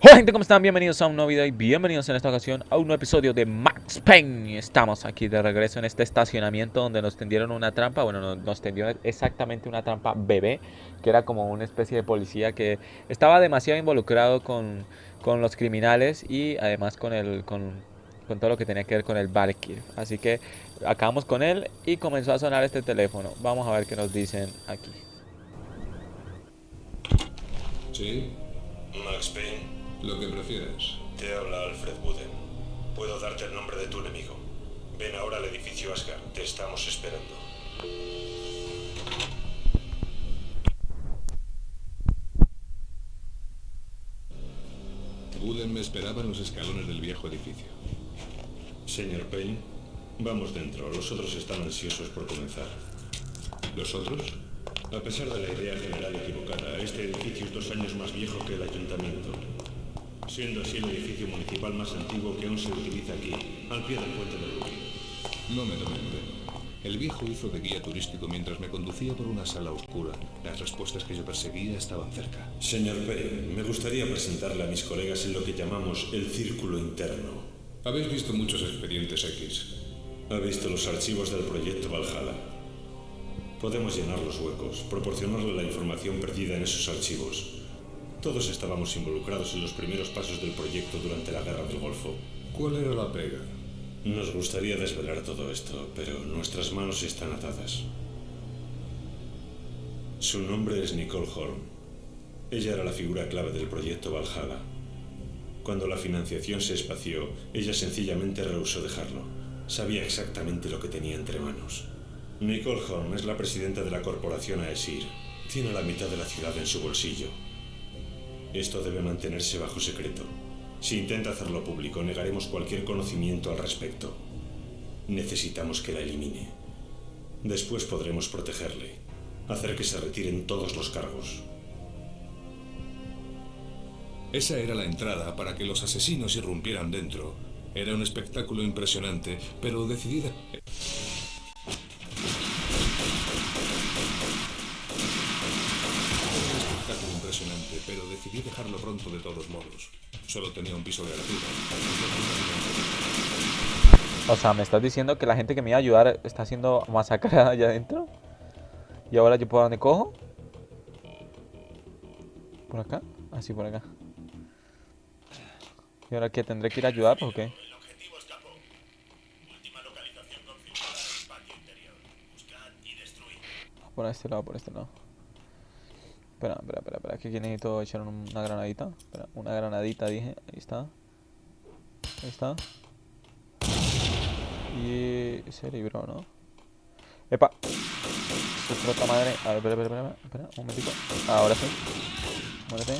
Hola gente, ¿cómo están? Bienvenidos a un nuevo video y bienvenidos en esta ocasión a un nuevo episodio de Max Payne. Estamos aquí de regreso en este estacionamiento donde nos tendieron una trampa. Bueno, nos, nos tendió exactamente una trampa bebé Que era como una especie de policía que estaba demasiado involucrado con, con los criminales Y además con, el, con, con todo lo que tenía que ver con el Valkyrie. Así que acabamos con él y comenzó a sonar este teléfono. Vamos a ver qué nos dicen aquí. Sí, Max Payne, lo que prefieras. te habla Alfred Wooden. Puedo darte el nombre de tu enemigo. Ven ahora al edificio Asgard, te estamos esperando. Wooden me esperaba en los escalones del viejo edificio. Señor Payne, vamos dentro. Los otros están ansiosos por comenzar. ¿Los otros? A pesar de la idea general equivocada, este edificio es dos años más viejo que el ayuntamiento. Siendo así el edificio municipal más antiguo que aún se utiliza aquí, al pie del puente del Rubí. No me tomen pelo. El viejo hizo de guía turístico mientras me conducía por una sala oscura. Las respuestas que yo perseguía estaban cerca. Señor Payne, me gustaría presentarle a mis colegas en lo que llamamos el círculo interno. Habéis visto muchos expedientes X. Ha visto los archivos del proyecto Valhalla. Podemos llenar los huecos, proporcionarle la información perdida en esos archivos. Todos estábamos involucrados en los primeros pasos del proyecto durante la Guerra del Golfo. ¿Cuál era la pega? Nos gustaría desvelar todo esto, pero nuestras manos están atadas. Su nombre es Nicole Horn. Ella era la figura clave del proyecto Valhalla. Cuando la financiación se espació, ella sencillamente rehusó dejarlo. Sabía exactamente lo que tenía entre manos. Nicole Horn es la presidenta de la corporación AESIR. Tiene la mitad de la ciudad en su bolsillo. Esto debe mantenerse bajo secreto. Si intenta hacerlo público, negaremos cualquier conocimiento al respecto. Necesitamos que la elimine. Después podremos protegerle. Hacer que se retiren todos los cargos. Esa era la entrada para que los asesinos irrumpieran dentro. Era un espectáculo impresionante, pero decidida... impresionante, pero decidí dejarlo pronto de todos modos. Solo tenía un piso de altura. O sea, ¿me estás diciendo que la gente que me iba a ayudar está siendo masacrada allá adentro? ¿Y ahora yo por dónde cojo? ¿Por acá? Ah, sí, por acá. ¿Y ahora qué? ¿Tendré que ir a ayudarlos o qué? Por este lado, por este lado. Espera, espera, espera, espera, que aquí necesito echar un- una granadita. Espera, una granadita dije, ahí está. Ahí está. Y se libró, ¿no? ¡Epa! Su madre. A ver, espera, espera, espera, espera, un momentito. Ahora sí. Muérete.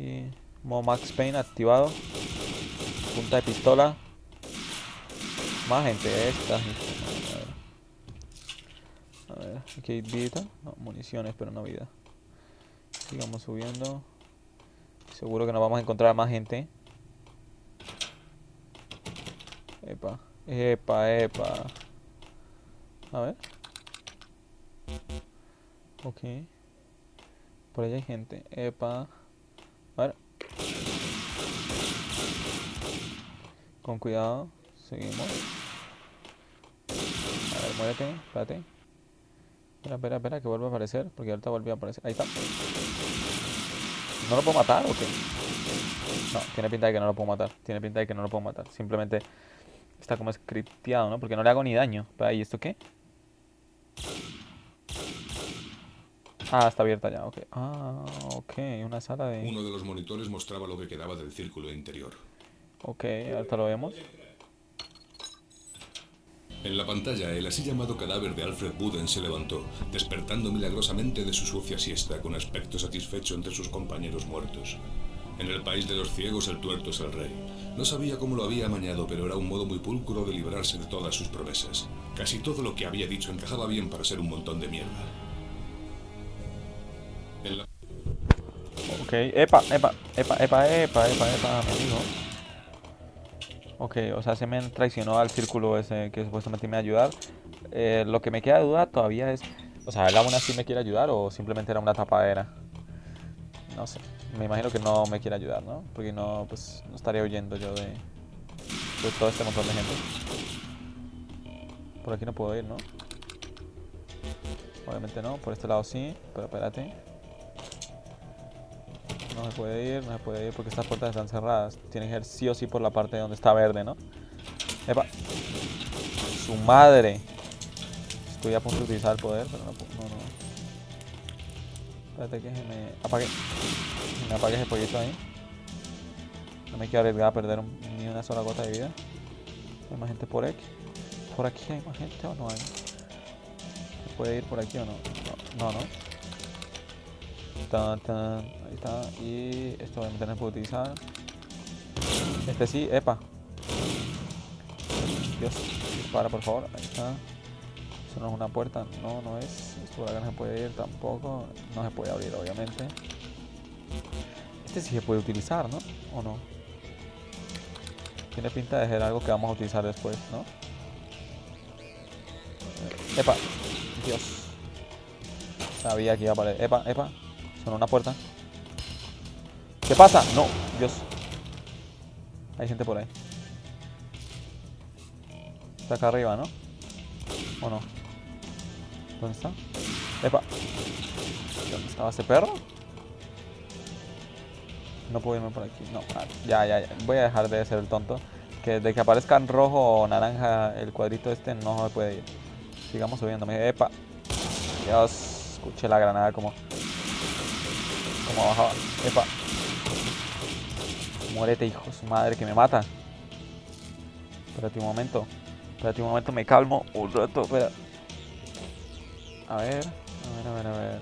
Y modo Max Payne activado. Punta de pistola. Más gente, esta gente. Ver. Aquí hay vida. No, municiones, pero no vida. Sigamos subiendo. Seguro que nos vamos a encontrar más gente. Epa, epa, epa. A ver. Ok. Por allá hay gente. Epa. A ver. Con cuidado. Seguimos. A ver, muérete. Espérate. Espera, espera, espera, que vuelva a aparecer, porque ahorita volvió a aparecer. Ahí está. ¿No lo puedo matar o qué? No, tiene pinta de que no lo puedo matar. Tiene pinta de que no lo puedo matar. Simplemente está como scripteado, ¿no? Porque no le hago ni daño. ¿y esto qué? Ah, está abierta ya, ok. Ah, ok, una sala de... Uno de los monitores mostraba lo que quedaba del círculo interior. Ok, ahorita lo vemos. En la pantalla, el así llamado cadáver de Alfred Wooden se levantó, despertando milagrosamente de su sucia siesta con aspecto satisfecho entre sus compañeros muertos. En el país de los ciegos el tuerto es el rey. No sabía cómo lo había amañado, pero era un modo muy pulcro de librarse de todas sus promesas. Casi todo lo que había dicho encajaba bien para ser un montón de mierda. Ok, epa, epa, epa, epa, epa, epa, epa, dijo. Ok, o sea, se me traicionó al círculo ese que supuestamente me iba ayudar. Eh, lo que me queda de duda todavía es, o sea, ¿él aún así me quiere ayudar o simplemente era una tapadera? No sé. me imagino que no me quiere ayudar, ¿no? Porque no, pues, no estaría huyendo yo de, de todo este montón de gente. Por aquí no puedo ir, ¿no? Obviamente no, por este lado sí, pero espérate. No se puede ir, no se puede ir porque estas puertas están cerradas. Tienen que ir sí o sí por la parte donde está verde, ¿no? ¡Epa! ¡Su madre! Estoy a punto de utilizar el poder, pero no, no, no. Espérate que se me apague. Se me apague ese pollito ahí. No me quiero arriesgar a perder ni una sola gota de vida. Hay más gente por aquí. ¿Por aquí hay más gente o no hay? ¿Se puede ir por aquí o? No, no. no. Tan, tan, ahí está. Y esto obviamente no se puede utilizar. Este sí, epa. Dios, dispara por favor. Ahí está. Eso no es una puerta. No, no es. Esto por acá no se puede ir tampoco. No se puede abrir, obviamente. Este sí se puede utilizar, ¿no? ¿O no? Tiene pinta de ser algo que vamos a utilizar después, ¿no? Epa. Dios. Sabía que iba a aparecer. Epa, epa. Sonó una puerta. ¿Qué pasa? No, Dios. Hay gente por ahí. Está acá arriba, ¿no? ¿O no? ¿Dónde está? Epa. ¿Dónde estaba ese perro? No puedo irme por aquí. No, ah, ya, ya, ya. Voy a dejar de ser el tonto. Que de que aparezca en rojo o naranja el cuadrito este no se puede ir. Sigamos subiendo. Me epa. Dios, escuché la granada como. Como bajaba. Epa. Muérete, hijo madre, que me mata. Espérate un momento. Espérate un momento, me calmo un rato. Espera. A ver, a ver, a ver, a ver.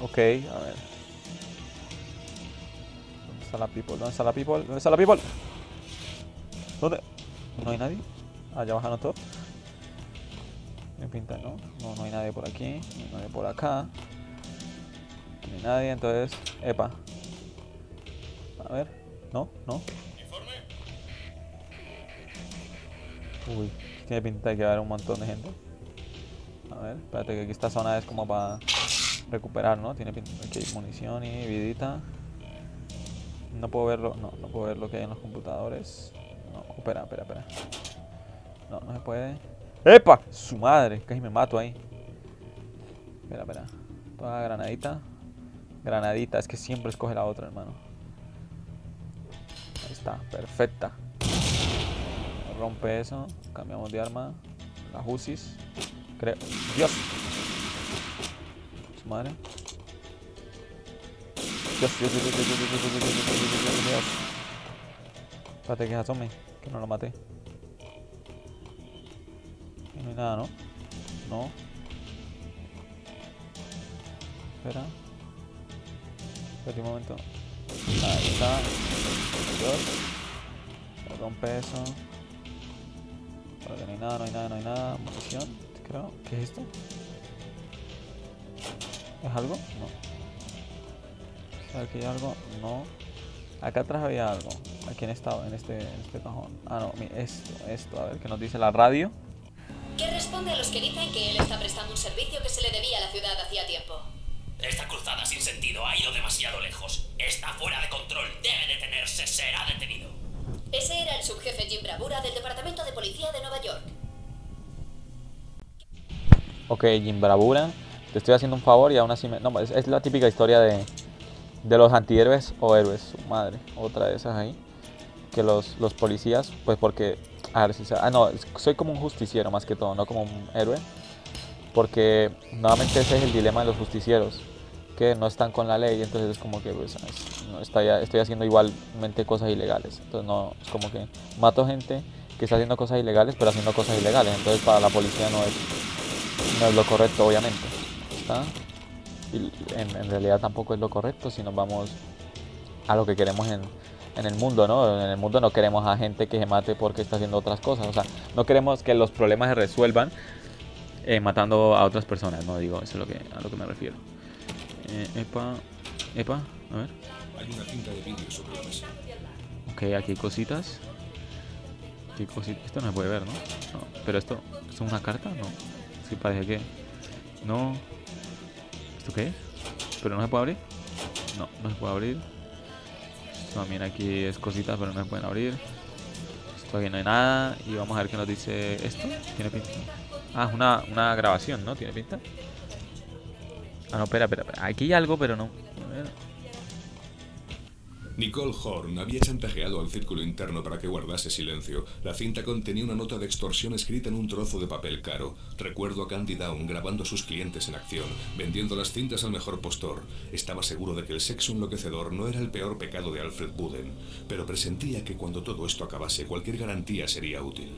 Ok, a ver. ¿Dónde está la people? ¿Dónde está la people? ¿Dónde está la people? ¿Dónde? ¿No hay nadie? Allá bajaron todos. Me pinta, ¿no? No, no hay nadie por aquí. No hay nadie por acá. Hay nadie, entonces. Epa. A ver. No, no. Uy, tiene pinta de que va a haber un montón de gente. A ver, espérate que aquí esta zona es como para recuperar, ¿no? Tiene pinta hay munición y vidita. No puedo verlo, no, no puedo ver lo que hay en los computadores. No, espera, espera, espera. No, no se puede. ¡Epa! Su madre, casi me mato ahí. Espera, espera. Toda granadita. Granadita, es que siempre escoge la otra, hermano. Ahí está, perfecta. Rompe eso. Cambiamos de arma. La Husis. Creo. ¡Dios! Su madre. Dios, Dios, Dios, Dios, Dios, Dios, Dios, Dios, Dios, Dios, Dios. Espérate que asome, que no lo maté. No hay nada, ¿no? No. Espera. Espera un momento. Ahí está. Dios. Se rompe eso. Acá no hay nada, no hay nada, no hay nada. Munición, creo. ¿Qué es esto? ¿Es algo? No. Aquí hay algo, no. Acá atrás había algo. Aquí en esta, en este, en este cajón. Ah, no, esto, esto, a ver qué nos dice la radio. ¿Qué responde a los que dicen que él está prestando un servicio que se le debía a la ciudad hacía tiempo? Esta cruzada sin sentido ha ido demasiado lejos. Está fuera de control. Debe detenerse. Será detenido. Ese era el subjefe Jim Bravura del Departamento de Policía de Nueva York. Ok, Jim Bravura, te estoy haciendo un favor y aún así me... No, es, es la típica historia de, de los antihéroes o héroes. Su madre, otra de esas ahí. Que los, los policías, pues porque... A ver si se- Ah, no, soy como un justiciero más que todo, no como un héroe. Porque nuevamente ese es el dilema de los justicieros. Que no están con la ley, entonces es como que pues, es- no, estoy haciendo igualmente cosas ilegales. Entonces no, es como que mato gente que está haciendo cosas ilegales, pero haciendo cosas ilegales. Entonces para la policía no es, no es lo correcto, obviamente. ¿Está? Y en, en realidad tampoco es lo correcto si nos vamos a lo que queremos en, en el mundo, ¿no? En el mundo no queremos a gente que se mate porque está haciendo otras cosas. O sea, no queremos que los problemas se resuelvan eh, matando a otras personas, no digo, eso es lo que, a lo que me refiero. Eh, epa, epa, a ver. Hay una cinta de vídeo sobre la mesa. Ok, aquí hay cositas. Aquí hay cositas. Esto no se puede ver, ¿no? No, Pero esto, ¿esto es una carta? No. Sí, parece que. No. ¿Esto qué es? ¿Pero no se puede abrir? No, no se puede abrir. También aquí es cositas, pero no se pueden abrir. Esto aquí no hay nada. Y vamos a ver qué nos dice esto. Tiene pinta. Ah, una, una grabación, ¿no? Tiene pinta. Ah, no, espera, espera. Aquí hay algo, pero no. A. Nicole Horn había chantajeado al círculo interno para que guardase silencio. La cinta contenía una nota de extorsión escrita en un trozo de papel caro. Recuerdo a Candy Down grabando a sus clientes en acción, vendiendo las cintas al mejor postor. Estaba seguro de que el sexo enloquecedor no era el peor pecado de Alfred Buden, pero presentía que cuando todo esto acabase, cualquier garantía sería útil.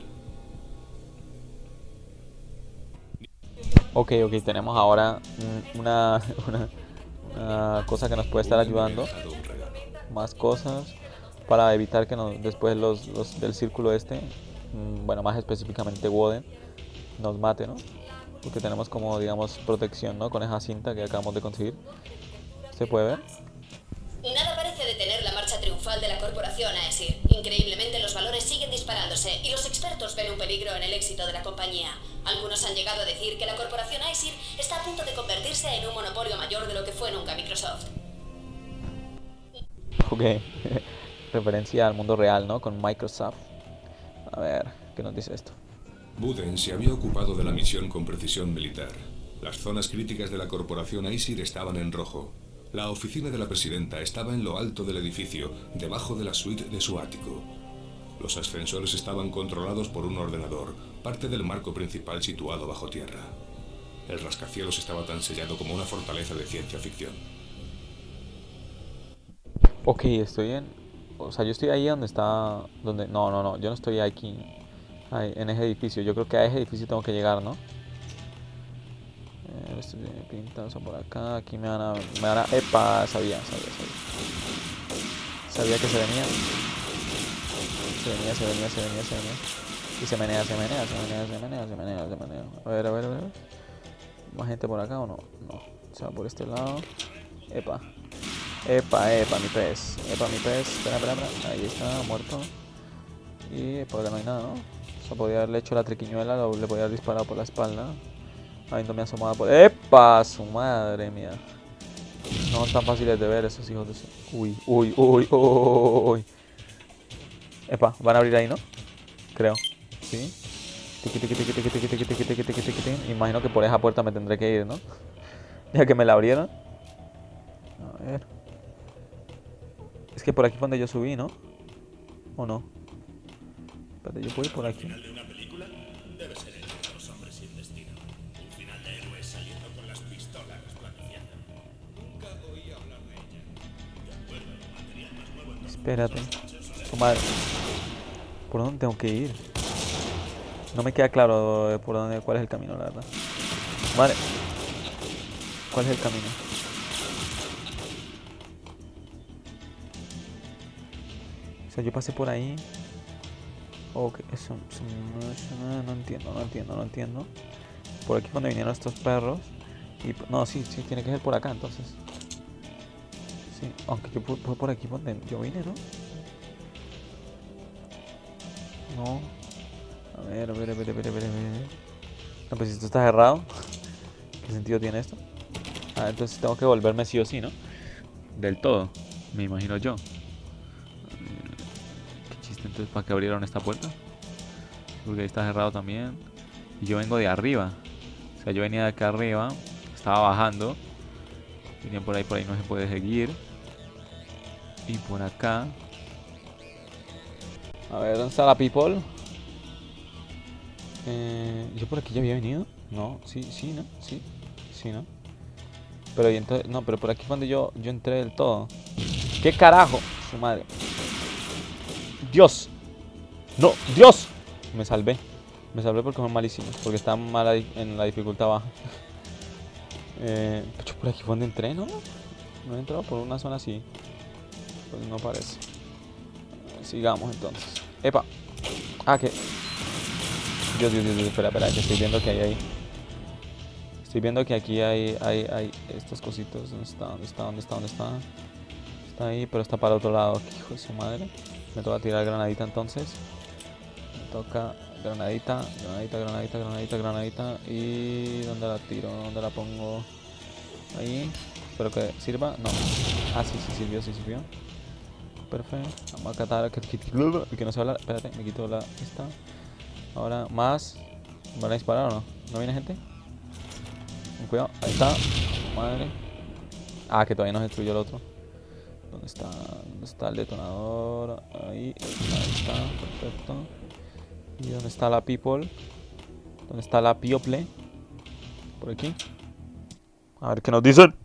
Ok, ok, tenemos ahora una, una, cosa que nos puede estar ayudando. Más cosas para evitar que nos, después los, los del círculo este, mm, bueno, más específicamente Woden, nos mate, ¿no? Porque tenemos como, digamos, protección, ¿no? Con esa cinta que acabamos de conseguir. ¿Se puede ver? Nada parece detener la marcha triunfal de la corporación AESIR. Increíblemente los valores siguen disparándose y los expertos ven un peligro en el éxito de la compañía. Algunos han llegado a decir que la corporación AESIR está a punto de convertirse en un monopolio mayor de lo que fue nunca Microsoft. Ok. Referencia al mundo real, ¿no? Con Microsoft. A ver, ¿qué nos dice esto? Buden se había ocupado de la misión con precisión militar. Las zonas críticas de la corporación ISIR estaban en rojo. La oficina de la presidenta estaba en lo alto del edificio, debajo de la suite de su ático. Los ascensores estaban controlados por un ordenador, parte del marco principal situado bajo tierra. El rascacielos estaba tan sellado como una fortaleza de ciencia ficción. Ok, estoy en... O sea, yo estoy ahí donde está... Donde... No, no, no. Yo no estoy aquí. ahí, en ese edificio. Yo creo que a ese edificio tengo que llegar, ¿no? Eh, esto tiene por acá. Aquí me van a... Me van a... ¡Epa! Sabía, sabía, sabía. Sabía que se venía. Se venía, se venía, se venía, se venía. Y se menea, se menea, se menea, se menea, se menea, se menea. A ver, a ver, a ver. ¿Más gente por acá o no? No. Se va por este lado. Epa. Epa, epa, mi pez. Epa, mi pez. Espera, espera, espera. Ahí está, muerto. Y por acá no hay nada, ¿no? O sea, podía haberle hecho la triquiñuela, o le podía haber disparado por la espalda. Habiéndome asomado por... ¡Epa! Su madre mía. No son tan fáciles de ver esos hijos de su... Uy, uy, uy, uy. Epa, van a abrir ahí, ¿no? Creo. Sí. Imagino que por esa puerta me tendré que ir, ¿no? Ya que me la abrieron. A ver. Es que por aquí fue donde yo subí, ¿no? ¿O no? Espérate, yo puedo ir por aquí. Espérate. Su madre. ¿Por dónde tengo que ir? No me queda claro eh, por dónde, cuál es el camino, la verdad. Vale. ¿Cuál es el camino? O sea, yo pasé por ahí. Ok, eso, no, entiendo, no entiendo, no entiendo. Por aquí cuando vinieron estos perros. Y, no, sí, sí, tiene que ser por acá entonces. Sí, aunque yo fue por aquí donde yo vine, ¿no? No. A ver, a ver, a ver, a ver, a ver. No, pues esto está cerrado. ¿Qué sentido tiene esto? Ah, entonces tengo que volverme sí o sí, ¿no? Del todo, me imagino yo. Eh, Qué chiste, entonces, ¿para qué abrieron esta puerta? Porque ahí está cerrado también. Y yo vengo de arriba. O sea, yo venía de acá arriba. Estaba bajando. Venía por ahí, por ahí no se puede seguir. Y por acá. A ver, ¿dónde está la people? Eh, ¿Yo por aquí ya había venido? No, sí, sí, ¿no? Sí, sí, ¿no? Pero y entonces, no, pero por aquí donde yo, yo entré del todo. ¿Qué carajo? Su madre. Dios. No, Dios. Me salvé. Me salvé porque fue malísimo. Porque estaba mal en la dificultad baja. Eh, por aquí fue donde entré, ¿no? No he entrado por una zona así. Pues no parece. Sigamos entonces. Epa. Ah, que. Dios, Dios, Dios, Dios, espera, espera, que estoy viendo que hay ahí. Estoy viendo que aquí hay, hay, hay estas cositas. ¿Dónde está? ¿Dónde está? ¿Dónde está? ¿Dónde está? Está ahí, pero está para otro lado. ¿Qué hijo de su madre? Me toca tirar granadita entonces. Me toca granadita, granadita, granadita, granadita, granadita. ¿Y dónde la tiro? ¿Dónde la pongo? Ahí. Espero que sirva. No. Ah, sí, sí sirvió, sí sirvió. Perfecto. Vamos a catar el que, no se habla. Espérate, me quito la esta. Ahora, más. ¿Van a disparar o no? ¿No viene gente? Con cuidado. Ahí está. Madre. Ah, que todavía no se destruyó el otro. ¿Dónde está? ¿Dónde está el detonador? Ahí. Ahí está. Perfecto. ¿Y dónde está la people? ¿Dónde está la piople? Por aquí. A ver qué nos dicen.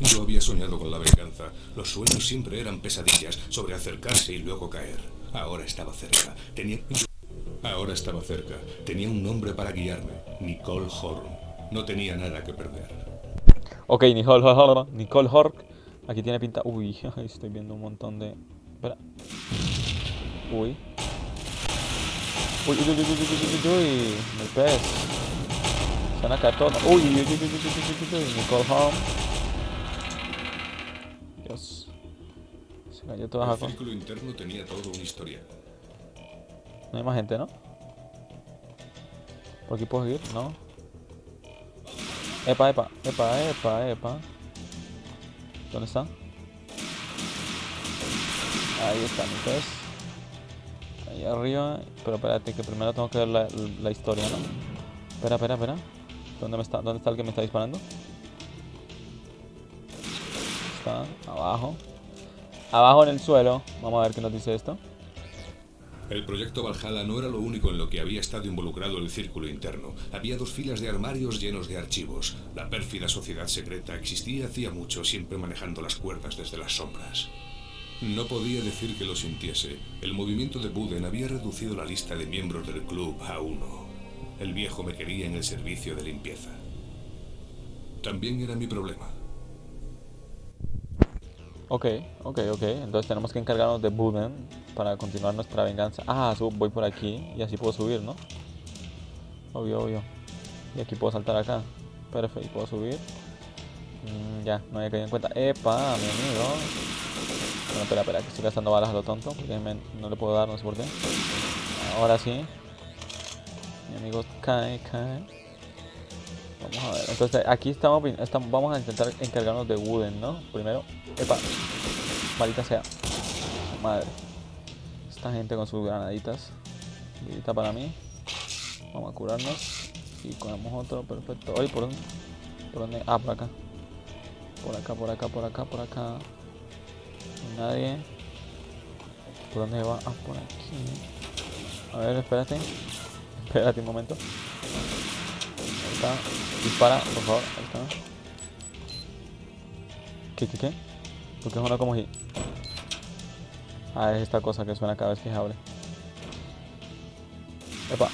Yo había soñado con la venganza. Los sueños siempre eran pesadillas sobre acercarse y luego caer. Ahora estaba cerca. Tenía... Ahora estaba cerca. Tenía un nombre para guiarme. Nicole Horn. No tenía nada que perder. Ok, Nicole Horn. Nicole Horn. Aquí tiene pinta... Uy, estoy viendo un montón de... Espera. Uy. Uy, uy, uy, uy, uy, uy, uy, uy. El pez. Se van a caer todos. Uy, uy, uy, uy, uy, uy, uy, uy. Nicole Horn. Dios. Se cayó toda El la círculo interno tenía toda una historia. No hay más gente, ¿no? ¿Por aquí puedo seguir? No. Epa, epa, epa, epa, epa. ¿Dónde está? Ahí está mi pez. Ahí arriba. Pero espérate, que primero tengo que ver la, la historia, ¿no? Espera, espera, espera. ¿Dónde, me está, ¿Dónde está el que me está disparando? Abajo. Abajo en el suelo. Vamos a ver qué nos dice esto. El proyecto Valhalla no era lo único en lo que había estado involucrado el círculo interno. Había dos filas de armarios llenos de archivos. La pérfida sociedad secreta existía hacía mucho, siempre manejando las cuerdas desde las sombras. No podía decir que lo sintiese. El movimiento de Buden había reducido la lista de miembros del club a uno. El viejo me quería en el servicio de limpieza. También era mi problema. Ok, ok, ok. Entonces tenemos que encargarnos de Buden para continuar nuestra venganza. Ah, subo, voy por aquí y así puedo subir, ¿no? Obvio, obvio. Y aquí puedo saltar acá. Perfecto, puedo subir. Mm, ya, no había caído en cuenta. ¡Epa, mi amigo! Bueno, espera, espera, que estoy gastando balas a lo tonto. No le puedo dar, no sé por qué. Ahora sí. Mi amigo cae, cae. Vamos a ver. Entonces aquí estamos, vamos a intentar encargarnos de Wooden, ¿no? Primero. Epa. Maldita sea. Madre. Esta gente con sus granaditas. Vidita para mí. Vamos a curarnos. Y cogemos otro. Perfecto. Oye, ¿por dónde? ¿Por dónde? Ah, por acá. Por acá, por acá, por acá, por acá. Nadie. ¿Por dónde va? Ah, por aquí. A ver, espérate. Espérate un momento. Ahí está. Dispara, por favor. Ahí está. ¿Qué, qué, qué? ¿Por qué suena como hit? Ah, es esta cosa que suena cada vez que se abre. Epa.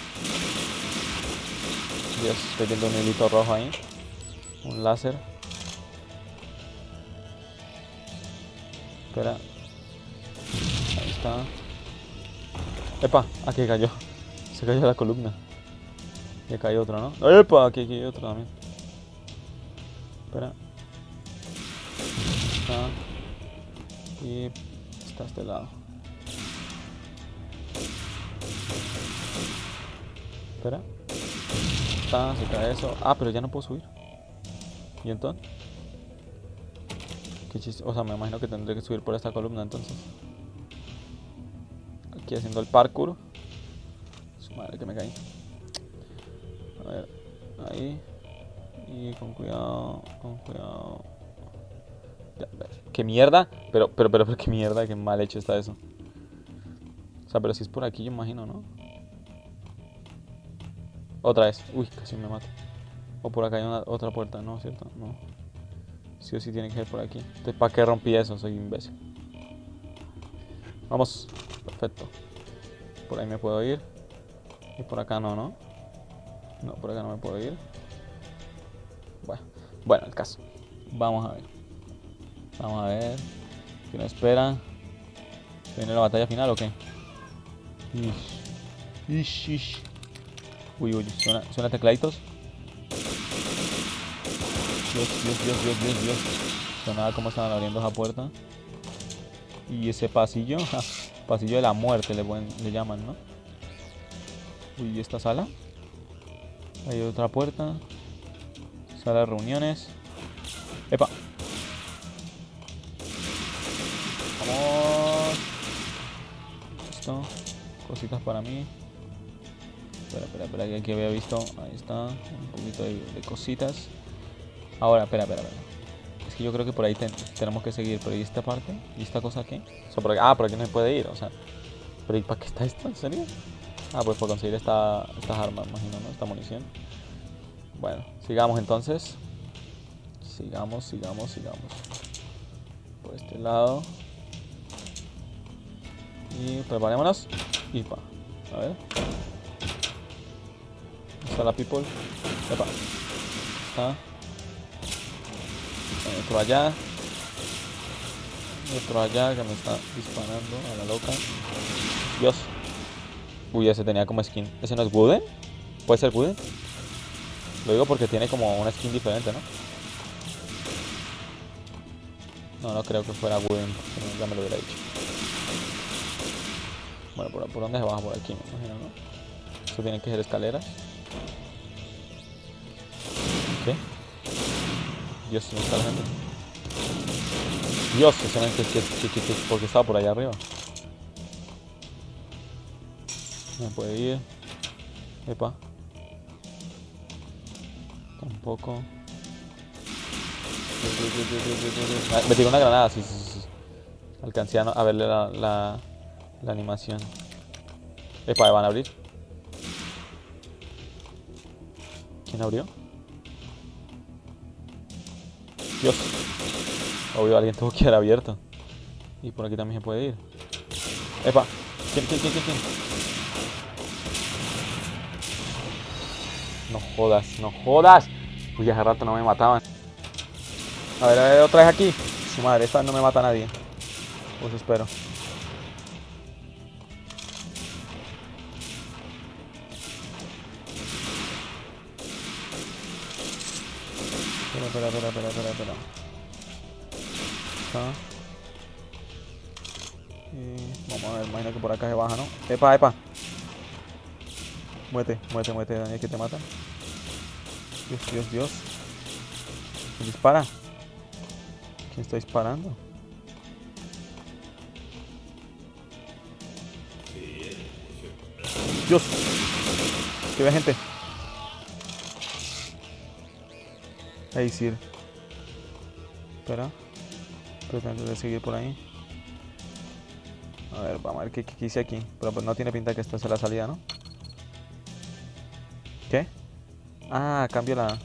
Dios, estoy viendo un hilito rojo ahí. Un láser. Espera. Ahí está. Epa, aquí cayó. Se cayó la columna. Y acá hay otro, ¿no? ¡Epa! Aquí, aquí hay otro también. Espera. Está. Y está a este lado. Espera. Está, se cae eso. Ah, pero ya no puedo subir. ¿Y entonces? Qué chiste. O sea, me imagino que tendré que subir por esta columna entonces. Aquí haciendo el parkour. Su madre que me caí. A ver, ahí. Y con cuidado, con cuidado. Ya. ¿Qué mierda? Pero, pero, pero, pero, qué mierda, qué mal hecho está eso. O sea, pero si es por aquí, yo imagino, ¿no? Otra vez. Uy, casi me mato. O por acá hay otra puerta, ¿no? ¿Cierto? No. Sí o sí tiene que ser por aquí. Entonces, ¿para qué rompí eso? Soy imbécil. Vamos. Perfecto. Por ahí me puedo ir. Y por acá no, ¿no? No, por acá no me puedo ir. Bueno, bueno, el caso. Vamos a ver. Vamos a ver. ¿Qué nos espera? ¿Viene la batalla final o qué? Ish. Ish. Uy, uy, suena, tecladitos. Dios, Dios, Dios, Dios, Dios, Dios. Sonaba como estaban abriendo esa puerta. Y ese pasillo, pasillo de la muerte le, le llaman, ¿no? Uy, ¿y esta sala? Hay otra puerta. Sala de reuniones. ¡Epa! Vamos. Listo. Cositas para mí. Espera, espera, espera, aquí había visto. Ahí está. Un poquito de, cositas. Ahora, espera, espera, espera. Es que yo creo que por ahí tenemos que seguir. Pero ¿y esta parte? ¿Y esta cosa aquí? Aquí? Ah, por aquí no se puede ir. O sea, ¿pero y para qué está esto? ¿En serio? Ah, pues por conseguir esta, estas armas, imagino, ¿no? Esta munición. Bueno, sigamos entonces. Sigamos, sigamos, sigamos. Por este lado. Y preparémonos. Y pa. A ver. Está la people. Epa. Está. Otro allá. Otro allá que me está disparando a la loca. Dios. Uy, ese tenía como skin. ¿Ese no es Wooden? ¿Puede ser Wooden? Lo digo porque tiene como una skin diferente, ¿no? No, no creo que fuera Wooden. Ya me lo hubiera dicho. Bueno, ¿por, por dónde se baja? Por aquí, me imagino, ¿no? Eso tiene que ser escaleras. ¿Qué? Dios, ¿dónde está la gente? Dios, que, que- porque estaba por allá arriba. No puede ir. Epa. Tampoco. Ah, Me tiró una granada, sí, sí, sí. Alcancé a verle la, la, la animación. Epa, ¿van a abrir? ¿Quién abrió? Dios. Obvio, alguien tuvo que haber abierto. Y por aquí también se puede ir. Epa. ¿Quién, quién, quién, quién? quién? No jodas, no jodas. Uy, hace rato no me mataban. A ver, a ver, otra vez aquí. Su madre, esta no me mata a nadie. Pues espero. Espera, espera, espera, espera, espera, espera. Y vamos a ver, imagino que por acá se baja, ¿no? Epa, epa. Muévete, muévete, muévete, Daniel, que te matan. Dios, Dios, Dios. ¿Quién dispara? ¿Quién está disparando? Dios. Que ve gente. Ahí sí. Espera. Pretendo de seguir por ahí. A ver, vamos a ver qué hice aquí. Pero pues no tiene pinta que esta sea la salida, ¿no? ¿Qué? Ah, cambio la...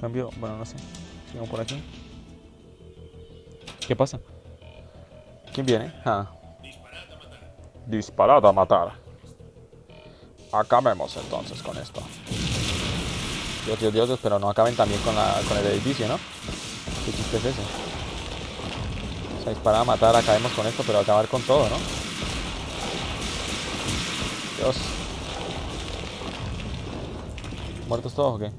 Cambio... Bueno, no sé. Sigamos por aquí. ¿Qué pasa? ¿Quién viene? Ah. Disparad a matar. Acabemos entonces con esto. Dios, Dios, Dios, pero no acaben también con, la, con el edificio, ¿no? ¿Qué chiste es ese? O sea, disparar a matar, acabemos con esto, pero acabar con todo, ¿no? Dios. ¿Muertos todos o qué?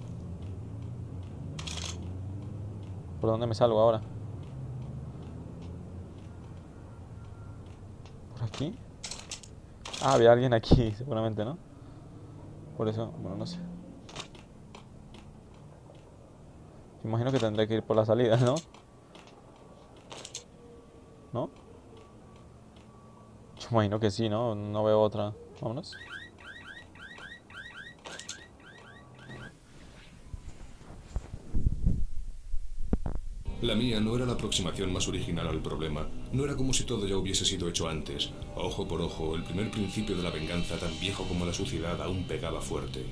¿Por dónde me salgo ahora? ¿Por aquí? Ah, había alguien aquí, seguramente, ¿no? Por eso, bueno, no sé. Imagino que tendré que ir por la salida, ¿no? ¿No? Yo imagino que sí, ¿no? No veo otra. Vámonos. La mía no era la aproximación más original al problema. No era como si todo ya hubiese sido hecho antes. Ojo por ojo, el primer principio de la venganza, tan viejo como la suciedad, aún pegaba fuerte.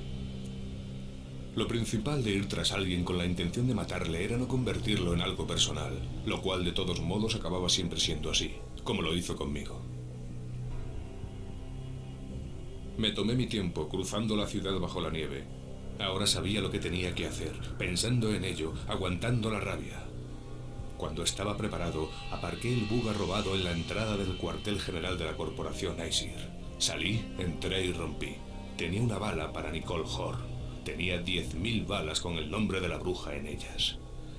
Lo principal de ir tras alguien con la intención de matarle era no convertirlo en algo personal, lo cual de todos modos acababa siempre siendo así, como lo hizo conmigo. Me tomé mi tiempo cruzando la ciudad bajo la nieve. Ahora sabía lo que tenía que hacer, pensando en ello, aguantando la rabia. Cuando estaba preparado, aparqué el buga robado en la entrada del cuartel general de la corporación Aesir. Salí, entré y rompí. Tenía una bala para Nicole Hor. Tenía 10.000 balas con el nombre de la bruja en ellas.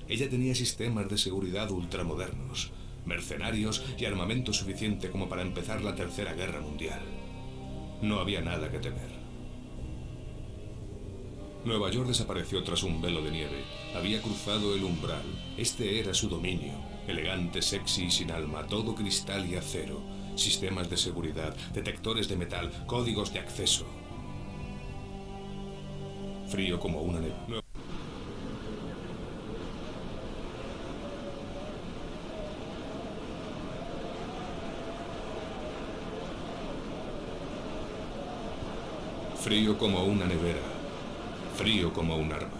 Ella tenía sistemas de seguridad ultramodernos, mercenarios y armamento suficiente como para empezar la Tercera Guerra Mundial. No había nada que temer. Nueva York desapareció tras un velo de nieve. Había cruzado el umbral. Este era su dominio. Elegante, sexy y sin alma, todo cristal y acero. sistemas de seguridad, detectores de metal, códigos de acceso. Frío como una neve. Frío como una nevera. Frío como un arma.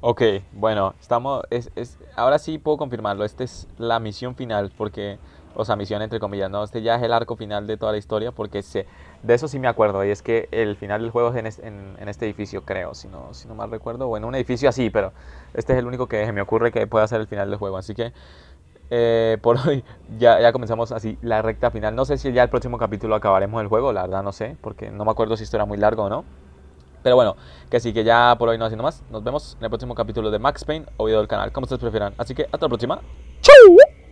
Ok, bueno, estamos, es, es, ahora sí puedo confirmarlo, esta es la misión final, porque, o sea, misión entre comillas, ¿no? Este ya es el arco final de toda la historia, porque se, de eso sí me acuerdo, y es que el final del juego es en, es- en- en este edificio, creo, si no, si no mal recuerdo, o en un edificio así, pero este es el único que me ocurre que pueda ser el final del juego, así que eh, por hoy ya, ya comenzamos así la recta final. No sé si ya el próximo capítulo acabaremos el juego, la verdad no sé, porque no me acuerdo si esto era muy largo o no. Pero bueno, que sí, que ya por hoy no haciendo más. Nos vemos en el próximo capítulo de Max Payne o video del canal, como ustedes prefieran. Así que hasta la próxima. ¡Chau!